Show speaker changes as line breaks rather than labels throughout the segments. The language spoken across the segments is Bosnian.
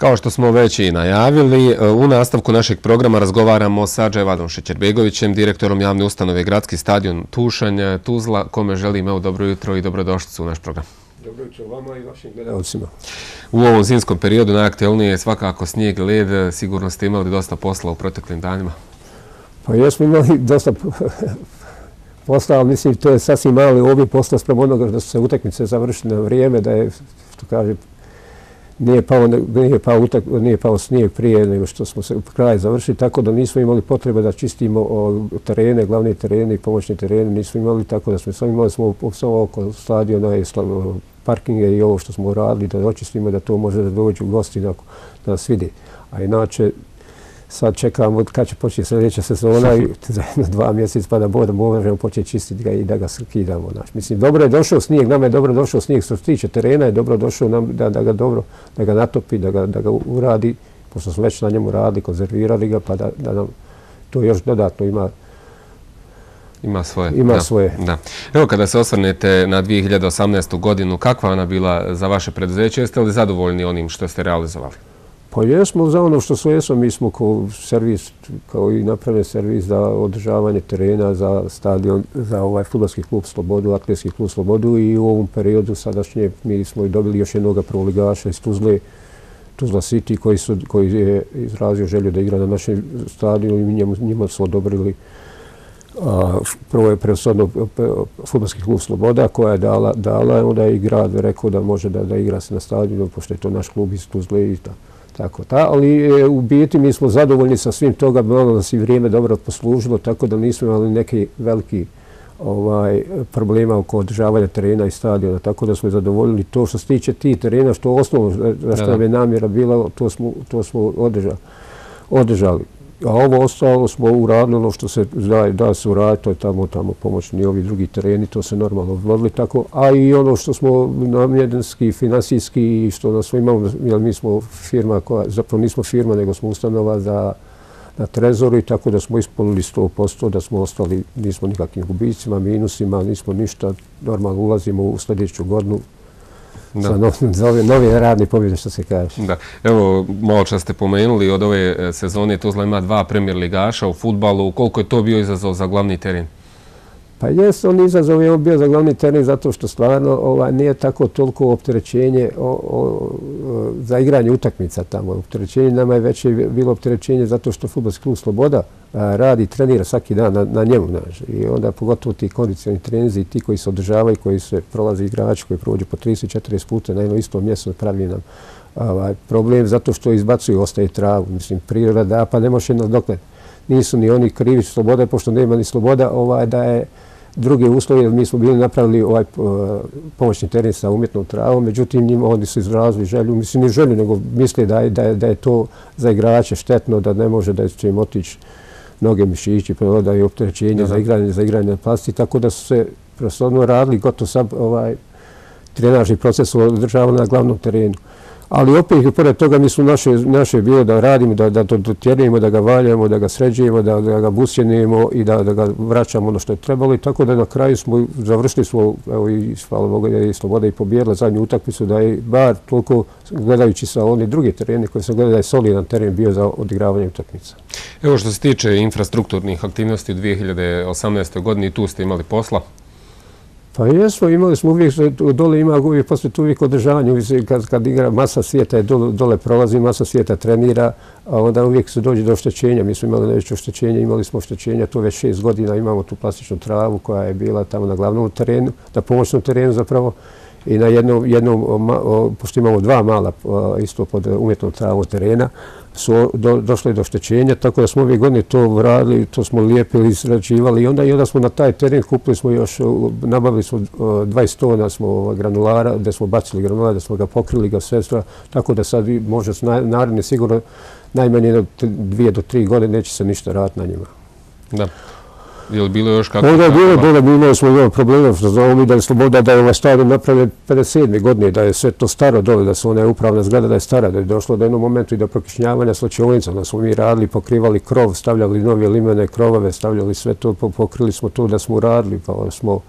Kao što smo već i najavili, e, u nastavku našeg programa razgovaramo sa Dževadom Šećerbegovićem, direktorom javne ustanove Gradski stadion Tušanj, Tuzla, kome želim evo dobro jutro i dobrodošlicu u naš program.
Dobro jutro vama i vašim gledalcima.
U ovom zimskom periodu najaktualnije je svakako snijeg, led, sigurno ste imali dosta posla u proteklim danima.
Pa jesmo imali dosta posla, ali mislim to je sasvim mali obim posla sprem onoga da su se utakmice završile na vrijeme, da je, što kaže, nije pao, nije pao, utak, nije pao snijeg prije nego što smo se kraj završili, tako da nismo imali potrebe da čistimo terene, glavne terene i pomoćne terene, nismo imali tako da smo samo imali smo samo oko stadiona i parkinge i ovo što smo uradili, da očistimo da to može da dođu gosti da nas vidi. A inače, sad čekamo kad će početi sljedeća sezona i za jedno dva mjeseca pa da bodo možemo početi čistiti ga i da ga skidamo. Naš. Mislim, dobro je došao snijeg, nama je dobro došao snijeg što se tiče terena, je dobro došao nam da, da ga dobro, da ga natopi, da ga, da ga uradi, pošto smo već na njemu radili, konzervirali ga, pa da, da nam to još dodatno ima
Ima svoje.
Ima da, svoje.
Da. Evo kada se osvrnete na 2018. godinu, kakva ona bila za vaše preduzeće? Jeste li zadovoljni onim što ste realizovali?
Pa jesmo za ono što su jesmo, mi smo kao servis, kao i napravljen servis za održavanje terena za stadion, za ovaj futbolski klub Slobodu, atletski klub Slobodu i u ovom periodu sadašnje mi smo i dobili još jednog proligaša iz Tuzle, Tuzla City koji, su, koji je izrazio želju da igra na našem stadionu i njemu, njima su odobrili a, prvo je preosodno futbolski klub Sloboda koja je dala, dala onda je i grad rekao da može da, da igra se na stadionu pošto je to naš klub iz Tuzle i tako tako ta, ali e, u biti mi smo zadovoljni sa svim toga, malo nas i vrijeme dobro poslužilo, tako da nismo imali neki veliki ovaj problema oko održavanja terena i stadiona, tako da smo zadovoljili to što se tiče ti terena, što osnovno što nam je namjera bila, to smo, to smo održali. održali. A ovo ostalo smo uradili ono što se da, da se uradi, to je tamo, tamo pomoćni ovi drugi tereni, to se normalno vodili tako. A i ono što smo namjedenski, finansijski i što nas imamo, jer mi smo firma koja, zapravo nismo firma, nego smo ustanova za na trezoru i tako da smo ispunili 100%, da smo ostali, nismo nikakvim gubicima, minusima, nismo ništa, normalno ulazimo u sljedeću godinu, za ove nove radne pobjede što se kaže.
Da. Evo, malo čas ste pomenuli, od ove e, sezone Tuzla ima dva premier ligaša u futbalu. Koliko je to bio izazov za glavni teren?
Pa jes, on izazov je on bio za glavni teren zato što stvarno ovaj, nije tako toliko opterećenje o, o, za igranje utakmica tamo. Opterećenje nama je već bilo opterećenje zato što futbolski klub Sloboda a, radi i trenira svaki dan na, na njemu. Naš. I onda pogotovo ti kondicionalni treninzi, ti koji se održavaju, koji se prolaze igrači, koji prođu po 30-40 puta na jedno isto mjesto, pravi nam ovaj, problem zato što izbacuju, ostaje travu. Mislim, priroda, pa ne može dokle. Nisu ni oni krivi sloboda, pošto nema ni sloboda, ovaj, da je druge uslove, mi smo bili napravili ovaj pomoćni teren sa umjetnom travom, međutim njima oni su izrazili želju, mislim ne želju, nego misle da je, da je, da je to za igrače štetno, da ne može da će im otići noge mišići, pa da je opterećenje za igranje, za igranje na plasti, tako da su se prostorno radili gotovo sad ovaj trenažni proces održavali na glavnom terenu. Ali opet i pored toga mi su naše, naše bilo da radimo, da, da to dotjerujemo, da ga valjamo, da ga sređujemo, da, da ga busjenimo i da, da ga vraćamo ono što je trebalo. I tako da na kraju smo završili smo, evo i hvala Boga, je je Sloboda i pobjedila zadnju utakmicu, da je bar toliko gledajući sa one druge terene koje se gleda da je solidan teren bio za odigravanje utakmica.
Evo što se tiče infrastrukturnih aktivnosti u 2018. godini, tu ste imali posla.
Pa jesmo, imali smo uvijek, dole ima uvijek posle tu uvijek održavanje, uvijek kad, kad igra masa svijeta je dole, dole prolazi, masa svijeta trenira, a onda uvijek se dođe do oštećenja. Mi smo imali najveće oštećenje, imali smo oštećenja, to već šest godina imamo tu plastičnu travu koja je bila tamo na glavnom terenu, na pomoćnom terenu zapravo, i na jednom, jednom pošto imamo dva mala isto pod e, umjetnom travom terena, su do, došli do štećenja, tako da smo ove godine to radili, to smo lijepili, sređivali i onda, i onda smo na taj teren kupili smo još, e, nabavili smo e, 20 tona smo granulara, gdje smo bacili granulara, da smo ga pokrili ga sredstva, tako da sad može naredne sigurno najmanje dvije do tri godine neće se ništa raditi na njima.
Da. Je li bilo još kako?
Onda je bilo, bilo, bilo smo imali problema, znamo mi da je sloboda da je ovaj stadion napravljen 57. godine, da je sve to staro dole, da su ona upravna zgrada, da je stara, da je došlo do jednog momentu i do prokišnjavanja slačionica, da smo mi radili, pokrivali krov, stavljali nove limene krovove, stavljali sve to, pokrili smo to da smo uradili, pa smo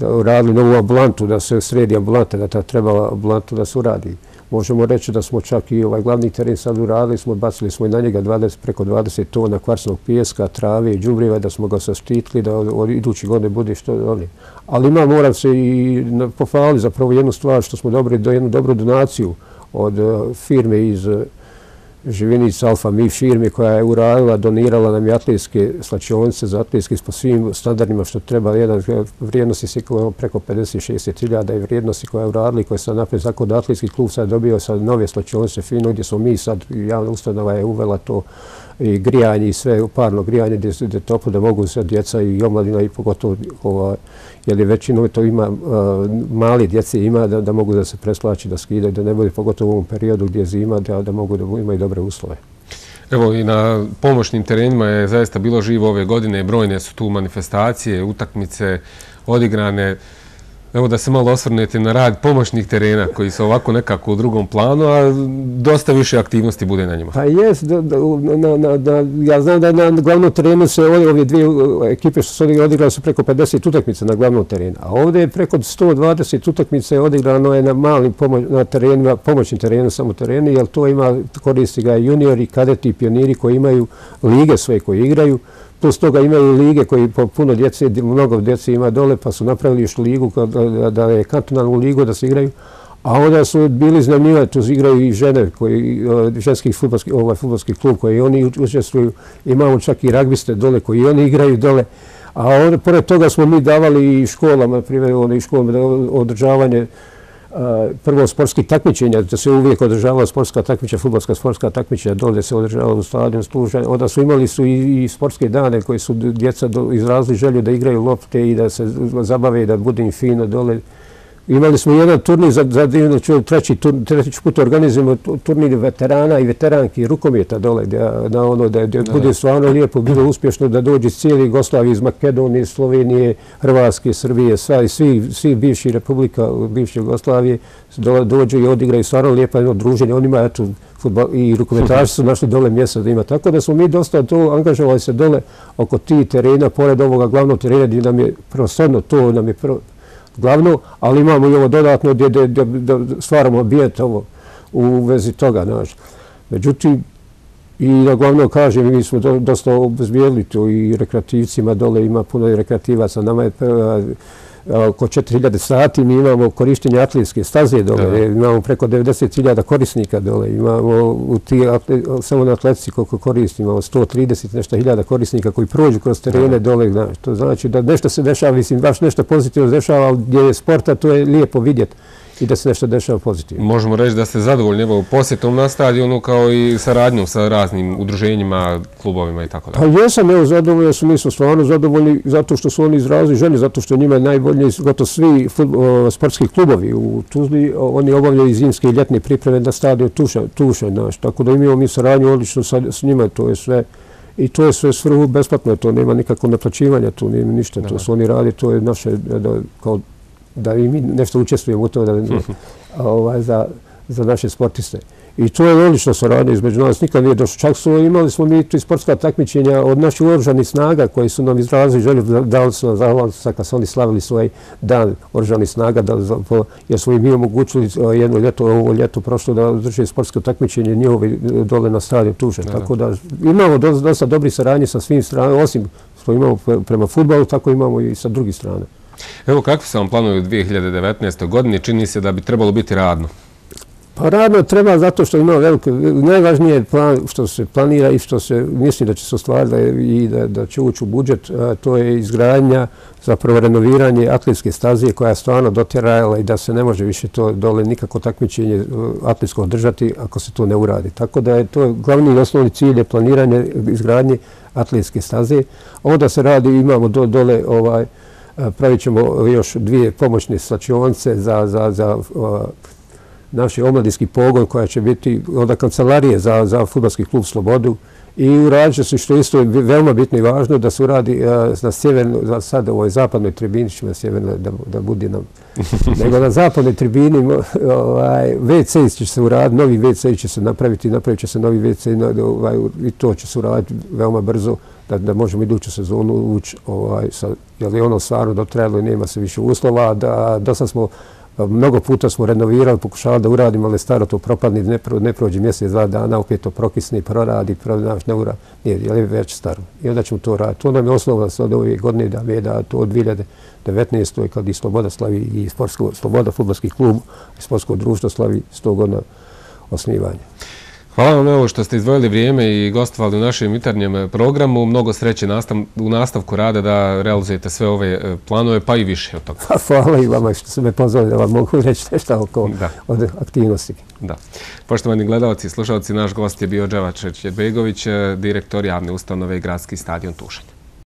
uradili novu ambulantu, da se sredi ambulante, da ta trebala ambulantu da se uradi. Možemo reći da smo čak i ovaj glavni teren sad uradili, smo bacili smo i na njega 20, preko 20 tona kvarcnog pijeska, trave i džubriva, da smo ga saštitili, da od idući godine bude što oni. Ali ima, moram se i pohvaliti zapravo jednu stvar što smo dobili do jednu dobru donaciju od e, firme iz Živinica Alfa Mi firme koja je uradila, donirala nam i slačionice za atlijske po svim standardima što treba. Jedan vrijednosti se preko 50-60.000 i vrijednosti koja je uradila i koja je sad napred. Tako da atletski klub sad dobio sad nove slačionice fino gdje smo mi sad, javna ustanova je uvela to i grijanje i sve, parno grijanje gdje je toplo da mogu sve djeca i omladina i pogotovo ova, jer je većinu to ima, eh, mali djece ima da, da mogu da se preslači, da skidaju, da ne bude pogotovo u ovom periodu gdje je zima, da, da mogu da imaju dobre uslove.
Evo i na pomoćnim terenima je zaista bilo živo ove godine, brojne su tu manifestacije, utakmice odigrane. Evo da se malo osvrnete na rad pomoćnih terena koji su ovako nekako u drugom planu, a dosta više aktivnosti bude na njima.
Pa jes, da, da, na, na, da, ja znam da na glavnom terenu se ove, ove dvije e, ekipe što su odigrali su preko 50 utakmica na glavnom terenu, a ovdje je preko 120 utakmice odigrano je na malim pomoć, na terenima, pomoćnim terenu, samo tereni, jer to ima, koristi ga juniori, kadeti i pioniri koji imaju lige svoje koje igraju, Plus toga imaju lige koji po puno djece, mnogo djece ima dole, pa su napravili još ligu, da, da je kantonalnu ligu da se igraju. A onda su bili znamljive, tu igraju i žene, koji, e, ženski futbolski, ovaj futbolski klub koji oni učestvuju. Imamo čak i ragbiste dole koji oni igraju dole. A on, pored toga smo mi davali i školama, primjer, ono, i školama održavanje prvo sportski takmičenja, da se uvijek održavala sportska takmičenja, futbolska sportska takmičenja, dole se održavala u stadion služanja. Onda su imali su i, i sportske dane koje su djeca izrazili želju da igraju lopte i da se zabave i da bude im fino dole. Imali smo jedan turnir za, za divno čuo, treći, tur, treći put organizujemo turnir veterana i veteranki rukometa dole, da, da ono, da, da bude stvarno lijepo, bilo uspješno da dođe cijeli Jugoslavije iz Makedonije, Slovenije, Hrvatske, Srbije, sva, i svi, svi bivši republika, bivše Jugoslavije dođu i odigraju stvarno lijepo jedno druženje. Oni imaju, eto, futbol, i rukometaši su našli dole mjesta da ima. Tako da smo mi dosta to angažovali se dole oko ti terena, pored ovoga glavnog terena gdje nam je prostorno to, nam je prvo, glavno, ali imamo i ovo dodatno gdje da stvaramo bijet ovo u vezi toga. Znaš. Međutim, i da glavno kažem, mi smo dosta obzbijedili to i rekreativcima dole, ima puno rekreativaca. Nama je oko 4000 sati, mi imamo korištenje atletske staze dole, imamo preko 90.000 korisnika dole, imamo u ti, samo na atletici koliko koristimo, imamo 130 nešto hiljada korisnika koji prođu kroz terene dole, znaš, to znači da nešto se dešava, mislim, baš nešto pozitivno dešava, ali gdje je sporta, to je lijepo vidjeti i da se nešto dešava pozitivno.
Možemo reći da ste zadovoljni evo, posjetom na stadionu kao i saradnjom sa raznim udruženjima, klubovima i tako da.
Pa jesam, evo, zadovoljni su, mi smo stvarno zadovoljni zato što su oni izrazili želje, zato što njima je najbolji, gotovo svi sportski klubovi u Tuzli, oni obavljaju zimske i ljetne pripreme da stadion tuše, tuše naš. Tako da imamo mi saradnju odlično sa, s njima, to je sve. I to je sve svrhu besplatno, to nema nikakvo naplaćivanja, tu nema ništa, to su oni radi, to je naše, da, kao da i mi nešto učestvujemo u to da, ovaj, za, za naše sportiste. I to je odlično saradnje između nas, nikad nije došlo. Čak su imali smo mi i sportska takmičenja od naših oružanih snaga koji su nam izrazili želju da dali su nam zahvalno kad su oni slavili svoj dan oružanih snaga, da, po, jer smo im omogućili jedno ljeto, ovo ljeto prošlo da drže sportsko takmičenje njihovi dole na stadion Tuže. Tako da imamo dosta dobri saradnje sa svim stranama, osim što imamo prema futbalu, tako imamo i sa drugih strane.
Evo, kakvi se vam planovi u 2019. godini? Čini se da bi trebalo biti radno.
Pa radno treba zato što ima veliko, najvažnije plan što se planira i što se misli da će se ostvariti i da, da će ući u budžet, a, to je izgradnja, zapravo renoviranje atletske stazije koja je stvarno dotjerajala i da se ne može više to dole nikako takmičenje e, atletsko održati ako se to ne uradi. Tako da je to glavni i osnovni cilj je planiranje izgradnje atletske staze. Onda se radi, imamo do, dole ovaj, pravit ćemo još dvije pomoćne slačionce za, za, za naš omladinski pogon koja će biti onda kancelarije za, za futbolski klub Slobodu. I uradit će se što isto je veoma bitno i važno da se uradi na sjeverno, za sad ovoj zapadnoj tribini ćemo sjeverno da, da bude nam, nego na zapadnoj tribini ovaj, WC će se uraditi, novi WC će se napraviti, napravit će se novi WC ovaj, i to će se uraditi veoma brzo da, da možemo iduću sezonu ući, ovaj, sa, jer je ono stvarno dotrajalo i nema se više uslova, da dosta smo Mnogo puta smo renovirali, pokušali da uradimo, ali staro to propadne, ne, pro, ne prođe mjesec, dva dana, opet to prokisne, proradi, pronaš, ne uradi, nije, je li već staro. I onda ćemo to raditi. To nam je osnovno sad ove godine da veda da to od 2019. kad i Sloboda slavi i sportsko, Sloboda futbolski klub i sportsko društvo slavi 100 godina osnivanja.
Hvala vam evo što ste izdvojili vrijeme i gostovali u našem jutarnjem programu. Mnogo sreće u nastavku rada da realizujete sve ove e, planove, pa i više od toga.
Pa hvala i vama što ste me pozvali da vam mogu reći nešto oko od aktivnosti.
Da. Poštovani gledalci i slušalci, naš gost je bio Dževač Čerbegović, direktor javne ustanove i gradski stadion Tušanje.